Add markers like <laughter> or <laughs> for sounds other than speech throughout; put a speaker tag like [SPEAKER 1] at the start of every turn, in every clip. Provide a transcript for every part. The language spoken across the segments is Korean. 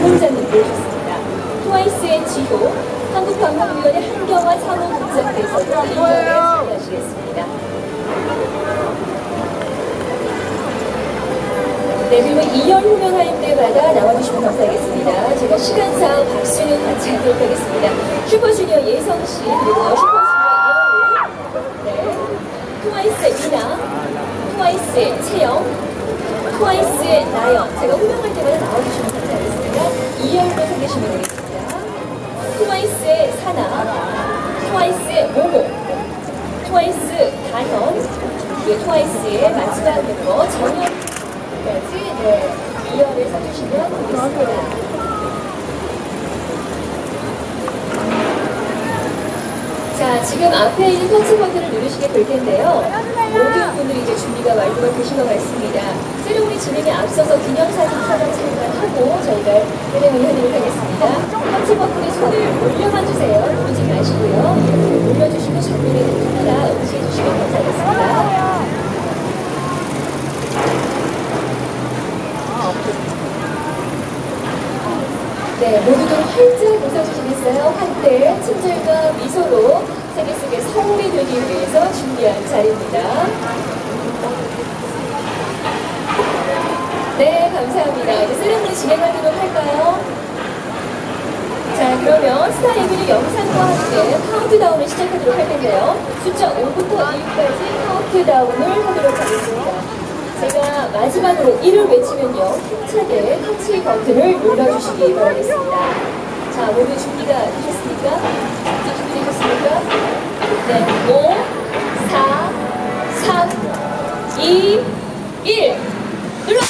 [SPEAKER 1] 방문자님 모셨습니다. 트와이스의 지효, 한국방송위원회 한경화 사무국장께서 인터뷰에 참여하시겠습니다. 네, 그리고 2열 호명할 때마다 나와주시면 감사하겠습니다. 제가 시간상 박수는 같이 하도록 하겠습니다. 슈퍼주니어 예성씨, 그리고 슈퍼주니어 네, 트와이스의 미나, 트와이스의 채영, 트와이스의 나연. 제가 호명할 때마다 나와주시면 감사하겠습니다. 2열로 소개시면 되겠습니다. 트와이스의 사나, 트와이스의 모모, 트와이스 단연, 그리고 트와이스의 마지막 멤버 정연 까지 네, 2열을 써주시면 되겠습니다. 자, 지금 앞에 있는 터치 버튼을 누르시게 될 텐데요. 모든 분들이 이제 준비가 완료가 되신 것 같습니다. 세레모니 진행에 앞서서 기념사진 촬영 잠깐 하고 저희가 세레모니 하도록 하겠습니다. 터치 버튼에 손을 올려만 주세요. 누르지 마시고요. 올려주시고 전면에 카메라 응시해 주시면 감사하겠습니다. 네, 모두들 활짝 웃어주시겠어요? 한때 친절과 미소로 세계 속의 서울이 되기 위해서 준비한 자리입니다. 네, 감사합니다. 이제 세레모니 진행하도록 할까요? 자, 그러면 스타 리뷰는 영상과 함께 카운트다운을 시작하도록 할 텐데요. 숫자 5부터 1까지 카운트다운을 하도록 하겠습니다. 제가 마지막으로 1을 외치면요. 힘차게 터치 버튼을 눌러주시기 바라겠습니다. 자, 모두 준비가 되셨습니까? 준비 준비되셨습니까? 네, 5, 4, 3, 2, 1. 눌러!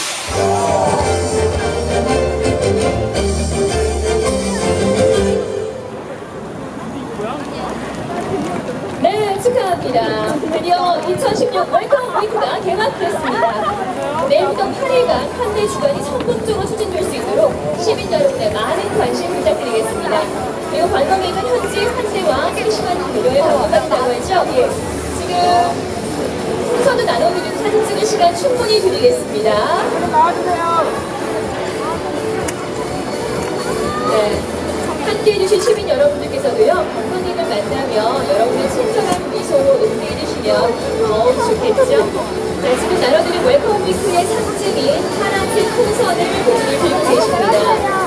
[SPEAKER 1] 네, 축하합니다. 드디어 2016 월드컵 위크가 개막됐습니다. 내일부터 8일간 판매 주간이 선풍적으로 추진될 수 있도록 시민 여러분의 많은 관심 부탁드리겠습니다. 그리고 관광객은 현지 환대 와 세심한 배려에 감동받는다고 했죠? 예. 지금 순서도 나눠드리고 사진 찍을 시간 충분히 드리겠습니다. 네. 함께 해주신 시민 여러분들께서도요, 관광객을 만나면 여러분의 친절한 미소로 응대해주시면 더욱 좋겠죠? 자, 지금 나눠드린 Welcome Week의 상징인 파란색 풍선을 모두들 들고 계십니다.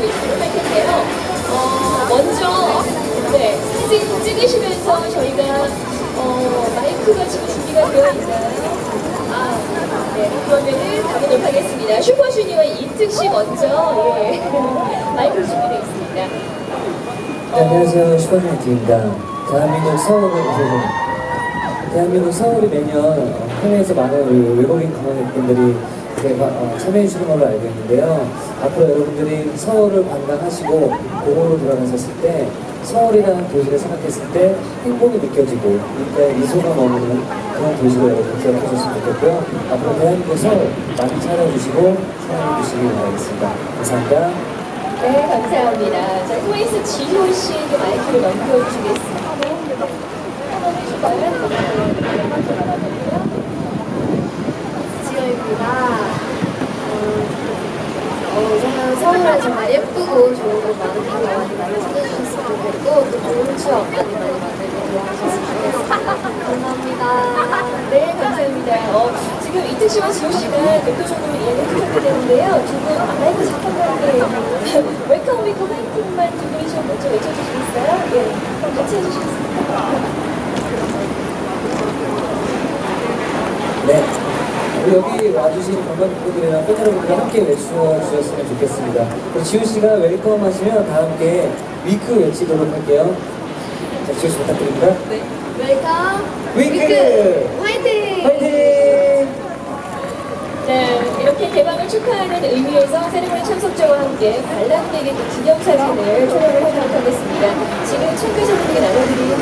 [SPEAKER 1] 외치도록 할 텐데요. 어, 먼저 네, 사진 찍으시면서 저희가 어, 마이크가 지금 준비가 되어 있나요? 아, 네, 그러면은 가보도록 하겠습니다. 슈퍼주니어 이특 씨 먼저 예, <laughs> 마이크 준비되어 있습니다.
[SPEAKER 2] 네, 안녕하세요. 슈퍼주니어 입니다 대한민국 서울을 대한민국 서울이 매년 어, 해외에서 많은 우리 외국인 관광객분들이 이렇게 어, 참여해 주시는 걸로 알고 있는데요. 앞으로 여러분들이 서울을 관광하시고 고고로 돌아가셨을 때 서울이라는 도시를 생각했을 때 행복이 느껴지고 일대 미소가 머무는 그런 도시로 여러분 기억하셨으면 좋겠고요. 앞으로 대한민국 서울 많이 찾아주시고 사랑해 주시기 바라겠습니다. 감사합니다.
[SPEAKER 1] 네, 감사합니다. 자, 트와이스 지효 씨에게 마이크를 해주실까요?
[SPEAKER 3] 지효입니다. 어, 정말 예쁘고 좋은 곳 많으니까 많이 많이 찾아주셨으면 좋겠고 또 좋은 추억 많이 많이 만들고 돌아가셨으면 좋겠습니다. 감사합니다.
[SPEAKER 1] 네, 감사합니다. 어, 지금 이특 씨와 지효 씨가 대표적으로 이야기 해주셨게 되는데요. 두 분, 아, 마이크 잠깐만, 네. Welcome Week 화이팅만 두 분이서 먼저 외쳐주시겠어요? 예. 그럼 같이 해주시겠습니다.
[SPEAKER 2] 네. 여기 와주신 관광객분들이랑 팬 여러분들 함께 외쳐주셨으면 좋겠습니다. 지효 씨가 welcome 하시면 다 함께 week 외치도록 할게요. 자, 지효 씨 부탁드립니다.
[SPEAKER 3] 네.
[SPEAKER 2] Welcome Week!
[SPEAKER 3] 화이팅!
[SPEAKER 2] 화이팅!
[SPEAKER 1] 네, 이렇게 개막을 축하하는 의미에서 세레모니 참석자와 함께 관람객의 그 기념사진을 촬영을 하도록 하겠습니다. 지금 참가자분들께 나눠드리는